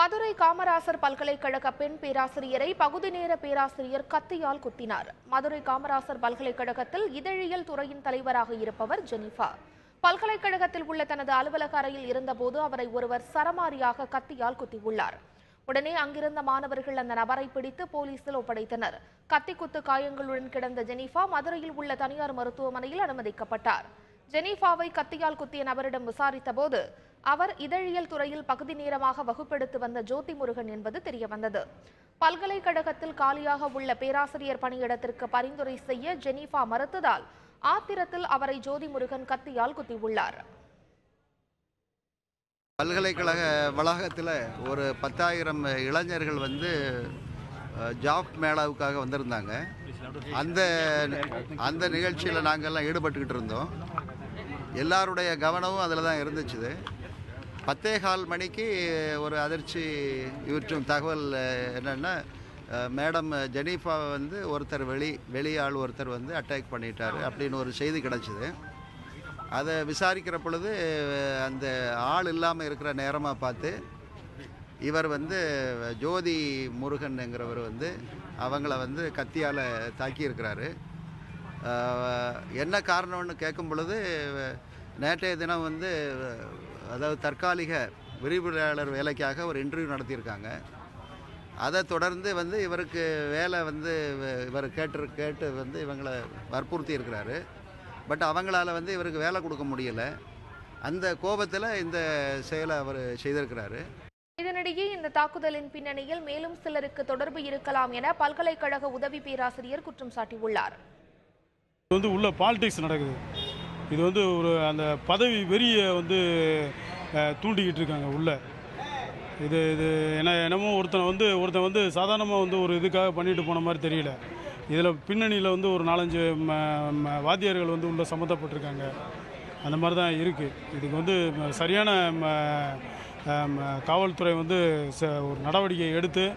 மதுரை காமராசர் பல்கலைக்கழக பெண் பேராசிரியரை பகுதி நேர பேராசிரியர் கத்தியால் குத்தினார். மதுரை காமராசர் பல்கலைக்கழகத்தில் இதழியல் துறையின் தலைவராக இருப்பவர் ஜெனிஃபா பல்கலைக்கழகத்தில் உள்ள தனது அலுவலக அறையில் இருந்தபோது அவரை ஒருவர் சரமாரியாக கத்தியால் குத்தியுள்ளார். உடனே அங்கிருந்த மாணவர்கள் அந்த நபரை பிடித்து போலீசில் ஒப்படைத்தனர். கத்தி குத்து காயங்களுடன் கிடந்த ஜெனிஃபா மதுரையில் உள்ள தனியார் மருத்துவமனையில் அனுமதிக்கப்பட்டார். ஜெனிஃபாவை கத்தியால் குத்திய நபரிடம் விசாரித்தபோது அவர் இதழியல் துறையில் பகுதி நேரமாக வகுப்பெடுத்து வந்த ஜோதி முருகன் என்பது தெரியவந்தது. பல்கலைக்கழகத்தில் காலியாக உள்ள பேராசிரியர் பணியிடத்திற்கு பரிந்துரை செய்ய ஜெனீஃபா மறுத்ததால் ஆத்திரத்தில் அவரை ஜோதி முருகன் கத்தியால் குத்தியுள்ளார். பல்கலைக்கழக வளாகத்தில் ஒரு பத்தாயிரம் இளைஞர்கள் வந்து ஜாப் மேளாவுக்காக வந்திருந்தாங்க. அந்த அந்த நிகழ்ச்சியில் நாங்கள்லாம் ஈடுபட்டுக்கிட்டு இருந்தோம். எல்லாருடைய கவனமும் அதில் தான் இருந்துச்சு. பத்தே கால் மணிக்கு ஒரு அதிர்ச்சி இவற்றும் தகவல் என்னென்னா மேடம் ஜெனீஃபா வந்து ஒருத்தர் வெளி வெளியாள் ஆள் ஒருத்தர் வந்து அட்டாக் பண்ணிட்டாரு அப்படின்னு ஒரு செய்தி கிடச்சிது. அதை விசாரிக்கிற பொழுது அந்த ஆள் இல்லாமல் இருக்கிற நேரமாக பார்த்து இவர் வந்து ஜோதி முருகன்ங்கிறவர் வந்து அவங்கள வந்து கத்தியால் தாக்கியிருக்கிறாரு. என்ன காரணம்னு கேட்கும் பொழுது நேற்றைய தினம் வந்து அதாவது தற்காலிக விரிவுரையாளர் வேலைக்காக ஒரு இன்டர்வியூ நடத்தியிருக்காங்க. அதை தொடர்ந்து வந்து இவருக்கு வேலை வந்து இவர் கேட்டு கேட்டு வந்து இவங்களை வற்புறுத்தி இருக்கிறாரு. பட் அவங்களால வந்து இவருக்கு வேலை கொடுக்க முடியல. அந்த கோபத்தில் இந்த செயலை அவர் செய்திருக்கிறாரு. இதனிடையே இந்த தாக்குதலின் பின்னணியில் மேலும் சிலருக்கு தொடர்பு இருக்கலாம் என பல்கலைக்கழக உதவி பேராசிரியர் குற்றம் சாட்டியுள்ளார். இது வந்து உள்ள பாலிடிக்ஸ் நடக்குது. இது வந்து ஒரு அந்த பதவி வெறியை வந்து தூண்டிக்கிட்டு இருக்காங்க உள்ளே. இது இது என்ன என்னமோ ஒருத்தனை வந்து ஒருத்தன் வந்து சாதாரணமாக வந்து ஒரு இதுக்காக பண்ணிட்டு போன மாதிரி தெரியல. இதில் பின்னணியில் வந்து ஒரு நாலஞ்சு ம, ம, வாத்தியார்கள் வந்து உள்ளே சம்மந்தப்பட்டிருக்காங்க. அந்த மாதிரி தான் இருக்குது இதுக்கு வந்து சரியான ம, ம, காவல்துறை வந்து ச- ஒரு நடவடிக்கை எடுத்து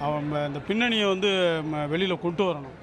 அவன் இந்த பின்னணியை வந்து வெளியில் கொண்டு வரணும்.